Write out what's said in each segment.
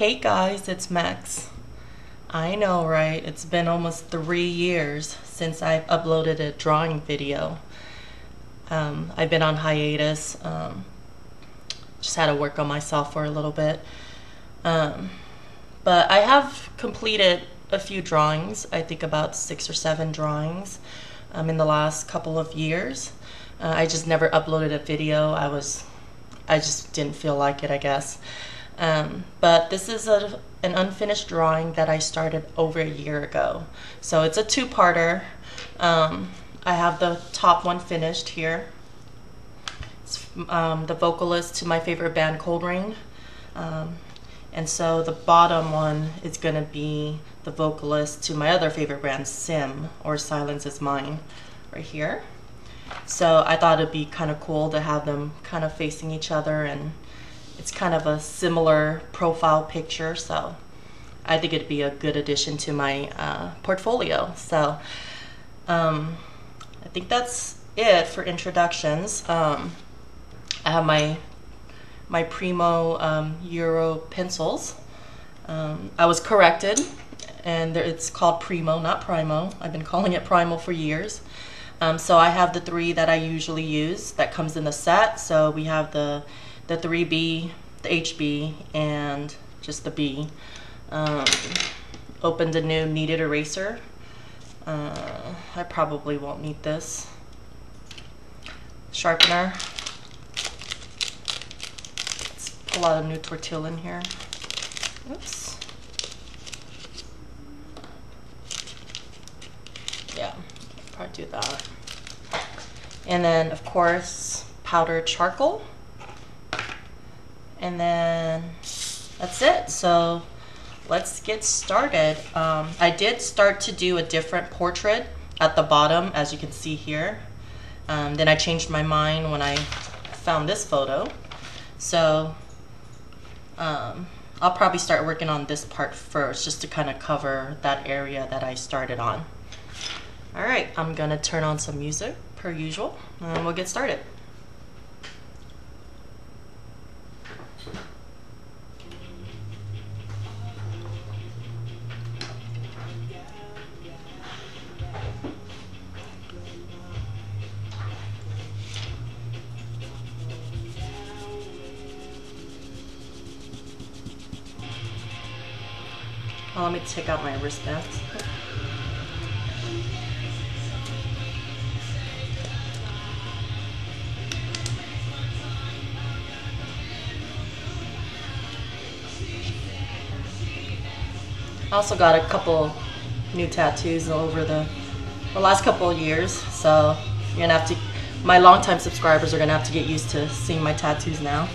Hey guys, it's Meks. I know, right? It's been almost three years since I've uploaded a drawing video. Um, I've been on hiatus. Um, just had to work on myself for a little bit. Um, but I have completed a few drawings. I think about six or seven drawings um, in the last couple of years. Uh, I just never uploaded a video. I was, I just didn't feel like it, I guess. Um, but this is a, an unfinished drawing that I started over a year ago. So it's a two-parter. Um, I have the top one finished here. It's um, the vocalist to my favorite band, Coldrain. Um, and so the bottom one is going to be the vocalist to my other favorite band, SiM, or Silence iz Mine, right here. So I thought it'd be kind of cool to have them kind of facing each other and it's kind of a similar profile picture, so I think it'd be a good addition to my uh, portfolio. So um, I think that's it for introductions. Um, I have my my Primo um, Euro pencils. Um, I was corrected, and it's called Primo, not Primo. I've been calling it Primo for years. Um, so I have the three that I usually use that comes in the set. So we have the the 3B, the HB, and just the B. Um, opened a new kneaded eraser. Uh, I probably won't need this. Sharpener. Let's pull out a new tortillon in here. Oops. Yeah, probably do that. And then, of course, powdered charcoal and then that's it. So let's get started. Um, I did start to do a different portrait at the bottom, as you can see here. Um, then I changed my mind when I found this photo. So um, I'll probably start working on this part first, just to kind of cover that area that I started on. All right, I'm gonna turn on some music per usual, and we'll get started. Take out my wristbands. I also got a couple new tattoos over the, the last couple of years, so you're gonna have to, my longtime subscribers are gonna have to get used to seeing my tattoos now.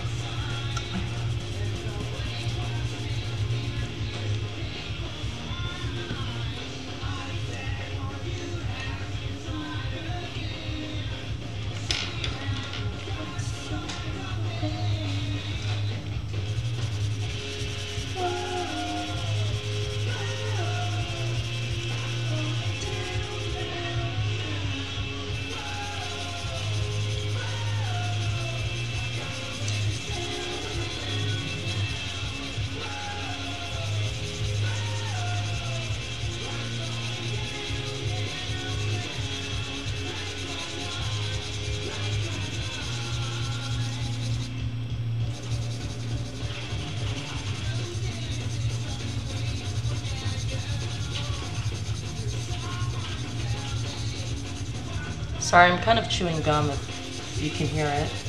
Sorry, I'm kind of chewing gum if you can hear it.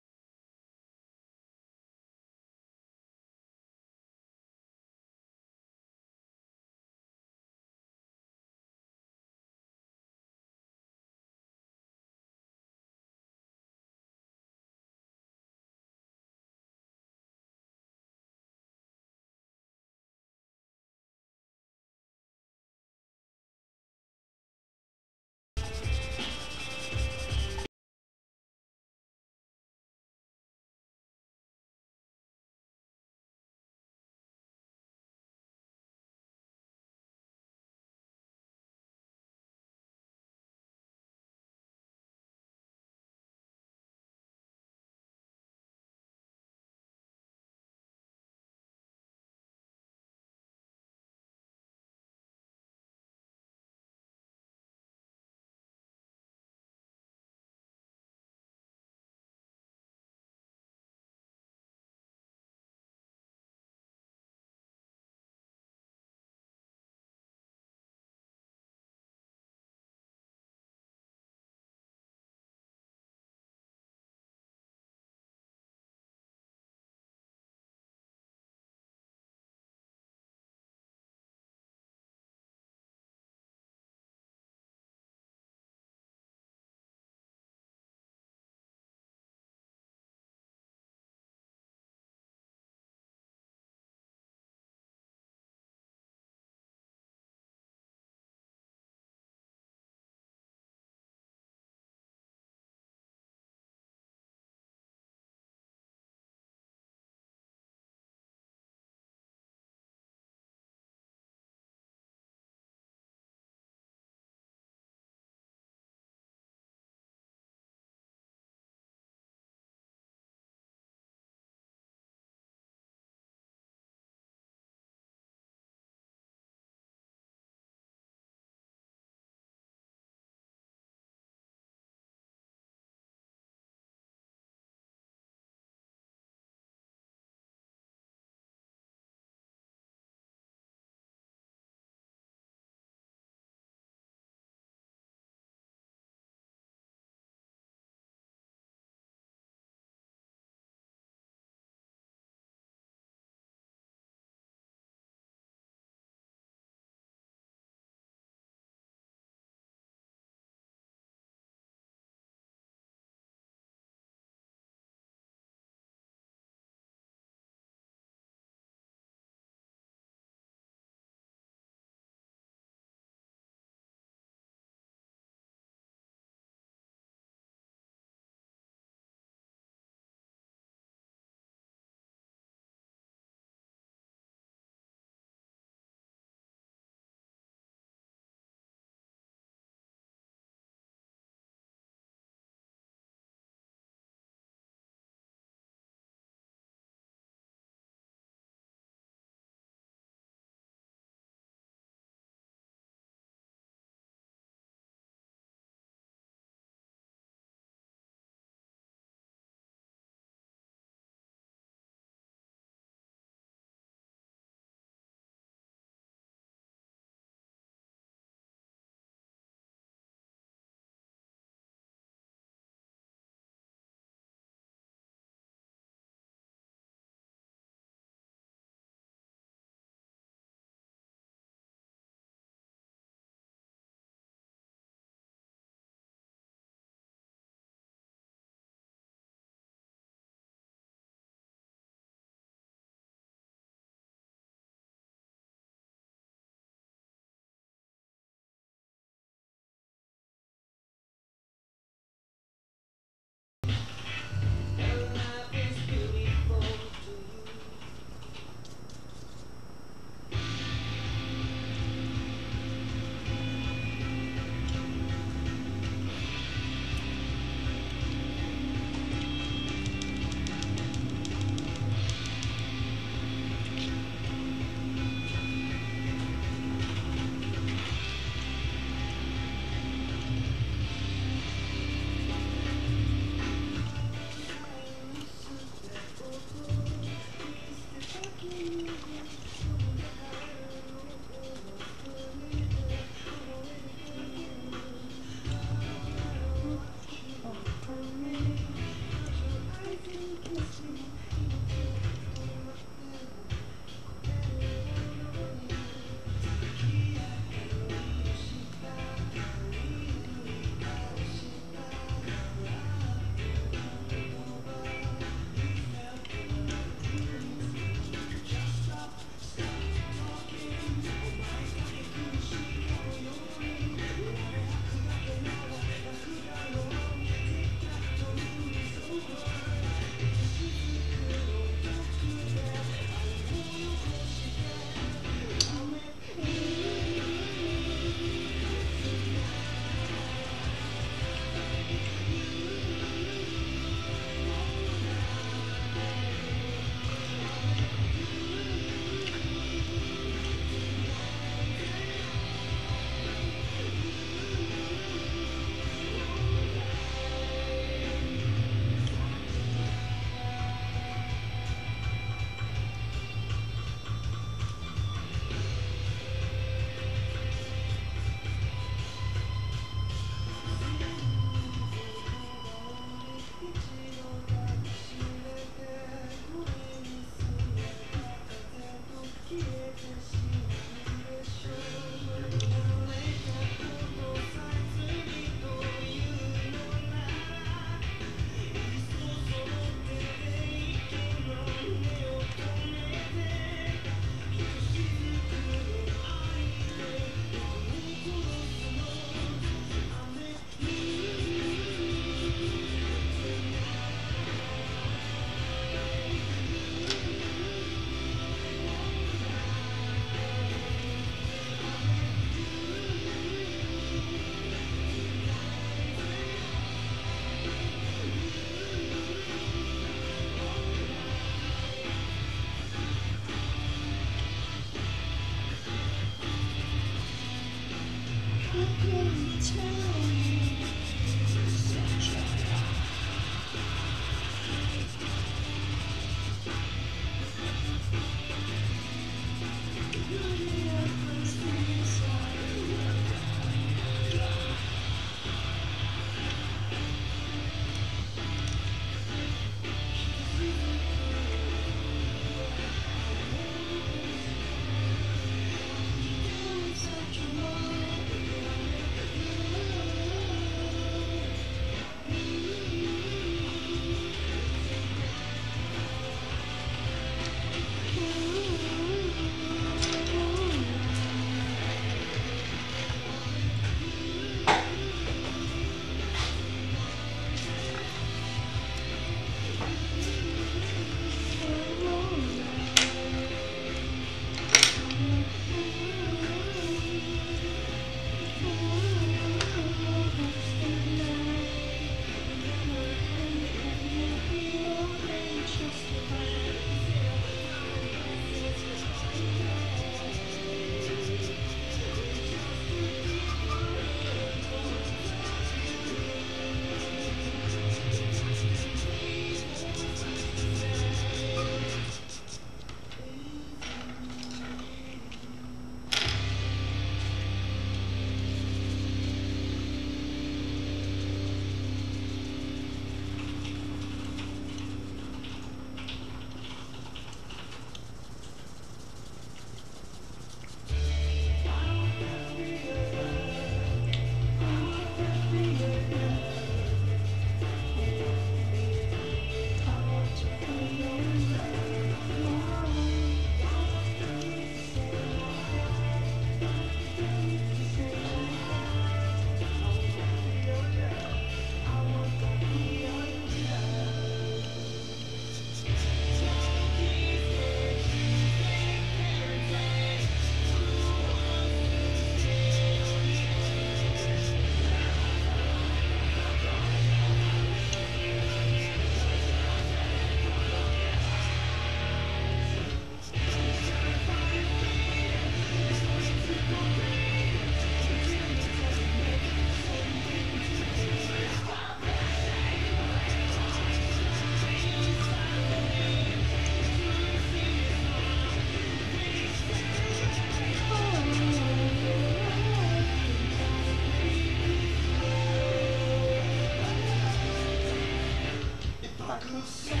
Who's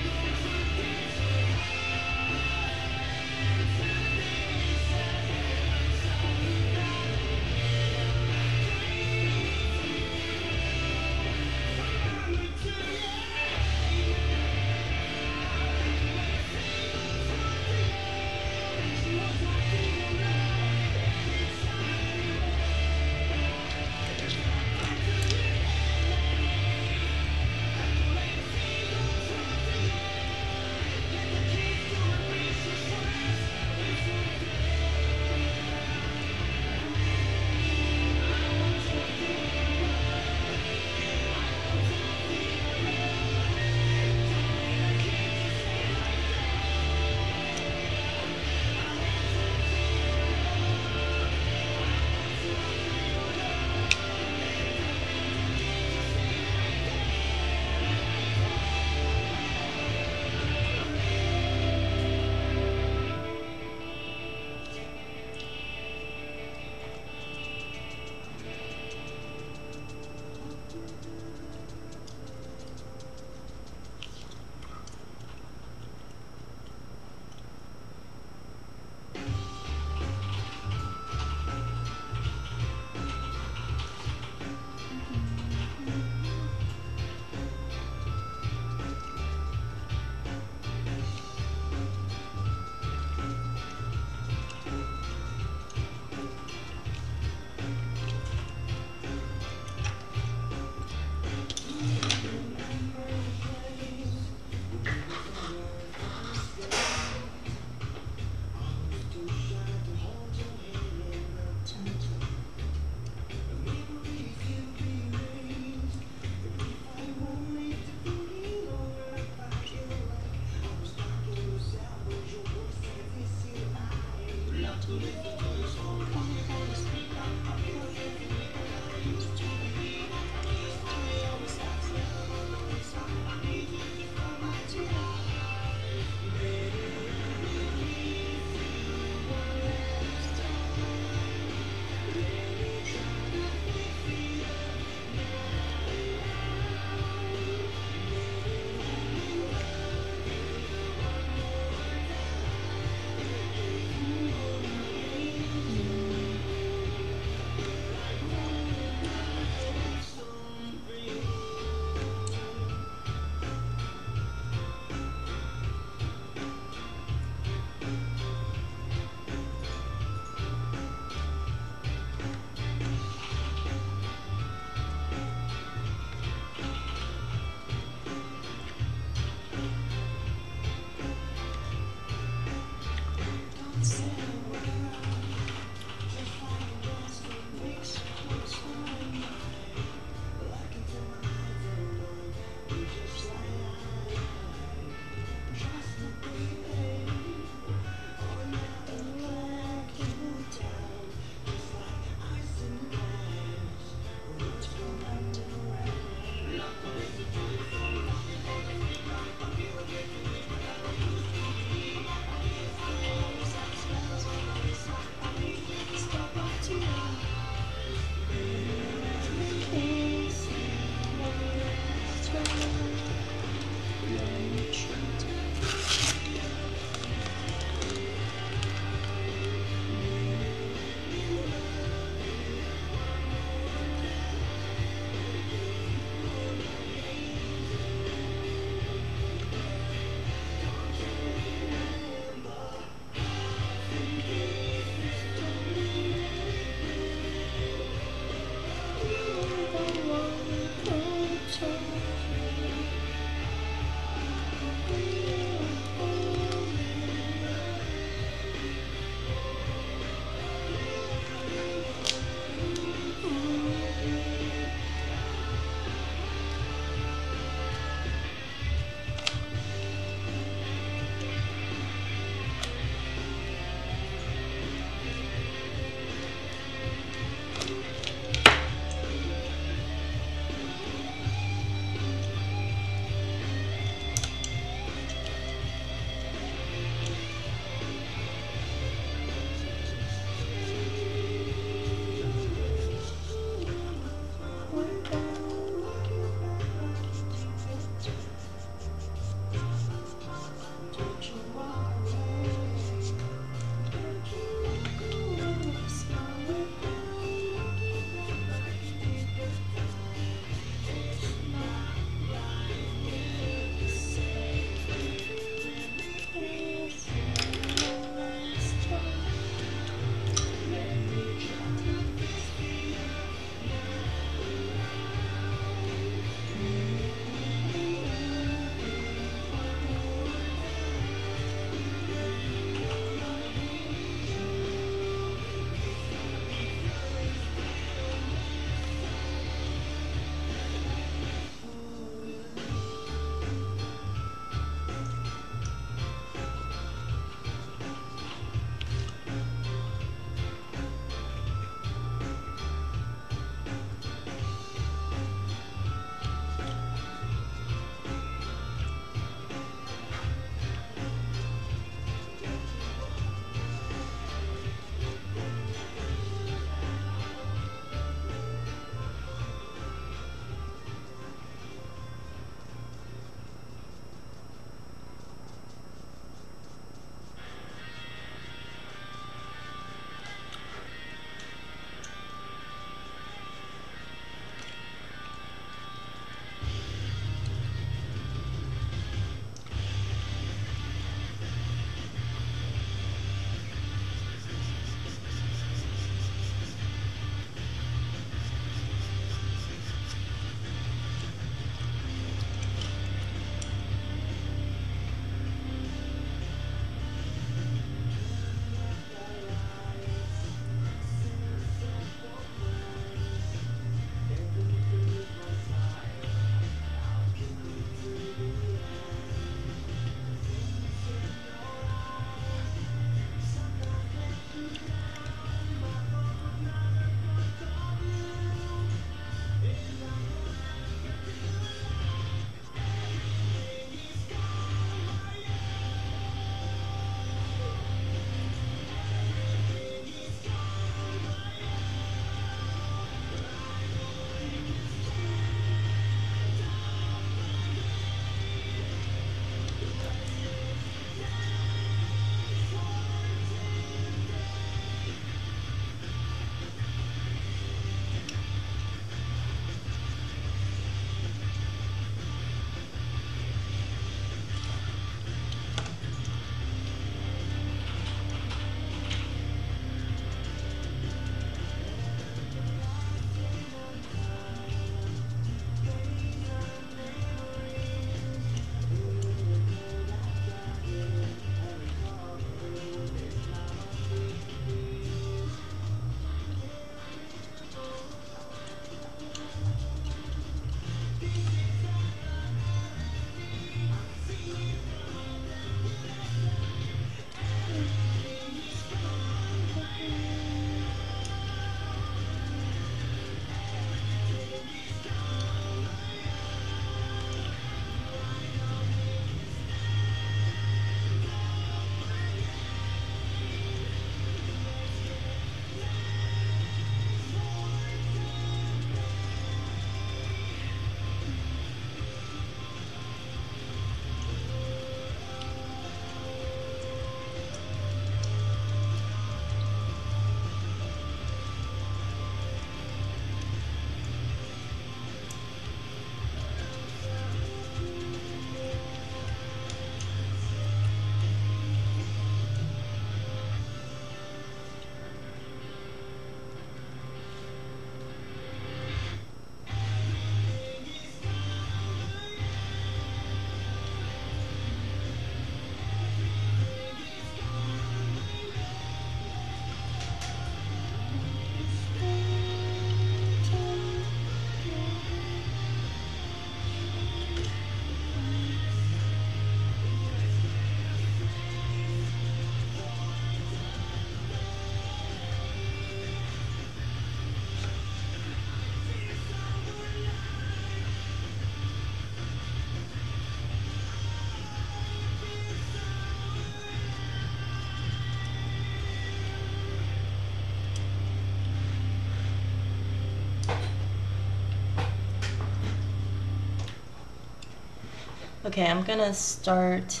Okay, I'm gonna start,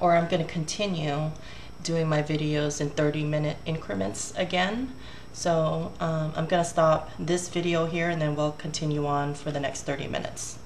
or I'm gonna continue doing my videos in 30 minute increments again. So um, I'm gonna stop this video here and then we'll continue on for the next 30 minutes.